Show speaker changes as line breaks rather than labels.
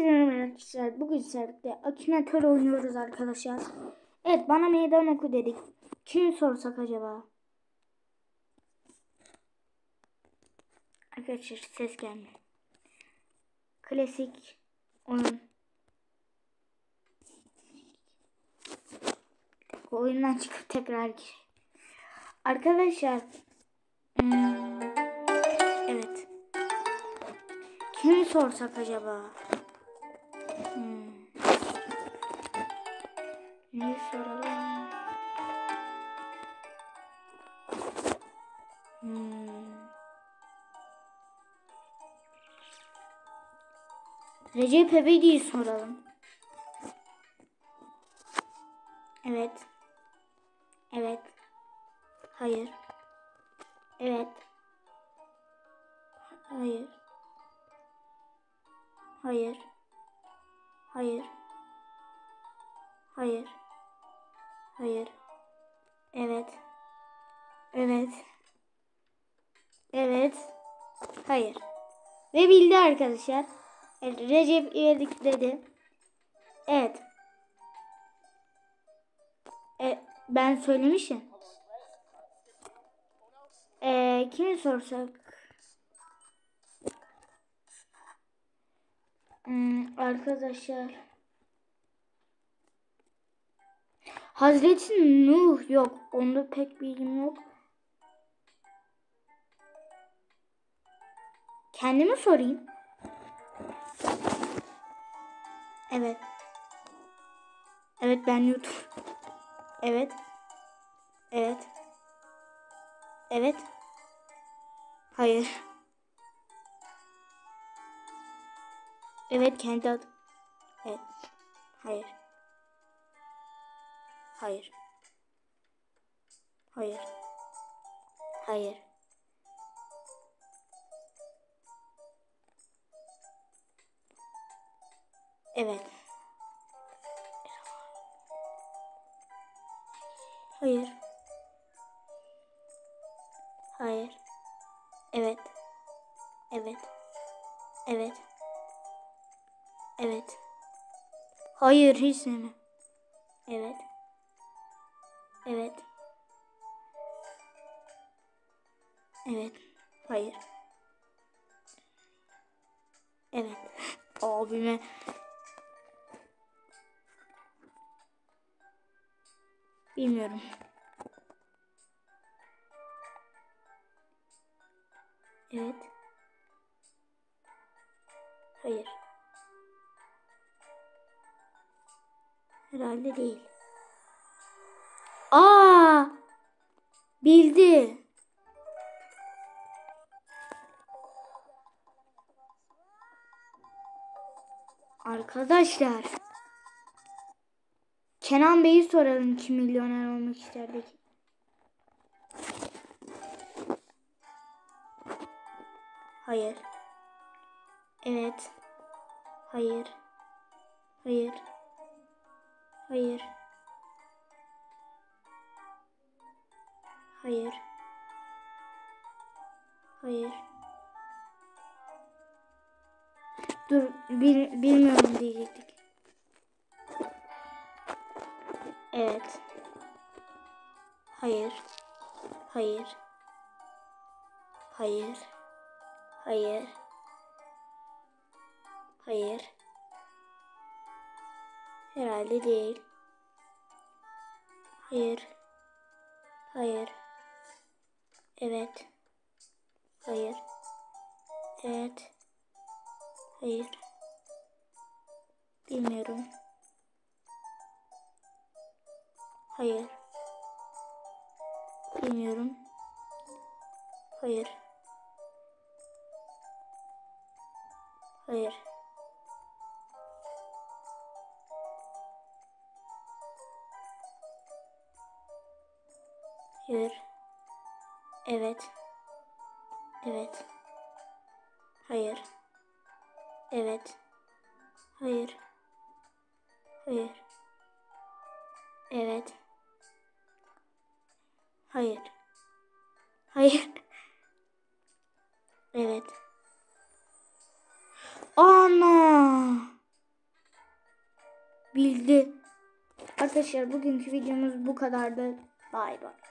Herkese merhaba arkadaşlar. Bugün sizlerle Akinator oynuyoruz arkadaşlar. Evet bana meydan oku dedik. Kim sorsak acaba? Arkadaşlar ses gelmiyor. Klasik oyun. Oyundan çıkıp tekrar gir. Arkadaşlar. hmm, evet. Kimi sorsak acaba? Neyi soralım? Hmm. Recep İvedik'i soralım. Evet. Evet. Hayır. Evet. Hayır. Hayır. Hayır. Hayır. Hayır. Evet. Evet. Evet. Hayır. Ve bildi arkadaşlar. Recep İvedik dedi. Evet. E, ben söylemişim. E, kimi sorsak? Hmm, arkadaşlar. Hazreti Nuh yok. Onda pek bilgim yok. Kendime sorayım. Evet. Evet ben YouTube. Evet. Evet. Evet. Hayır. Evet kendi adım. Evet. Hayır. Hayır. Hayır. Hayır. Evet. Hayır. Hayır. Evet. Evet. Evet. Evet. Hayır hiç sevmem. Evet. Evet. Evet. Hayır. Evet. Abime Bilmiyorum. Evet. Hayır. Herhalde değil. Bildi. Arkadaşlar. Kenan Bey'i soralım kim milyoner olmak isterdi ki. Hayır. Evet. Hayır. Hayır. Hayır. Hayır. Hayır. Dur bil, bilmiyorum diyecektik. Evet. Hayır. Hayır. Hayır. Hayır. Hayır. Herhalde değil. Hayır. Hayır. Evet. Hayır. Evet. Hayır. Bilmiyorum. Hayır. Bilmiyorum. Hayır. Hayır. Evet. Evet. Hayır. Evet. Hayır. Hayır. Evet. Hayır. Hayır. Evet. Ana. bildi. Arkadaşlar bugünkü videomuz bu kadardı. Bay bay.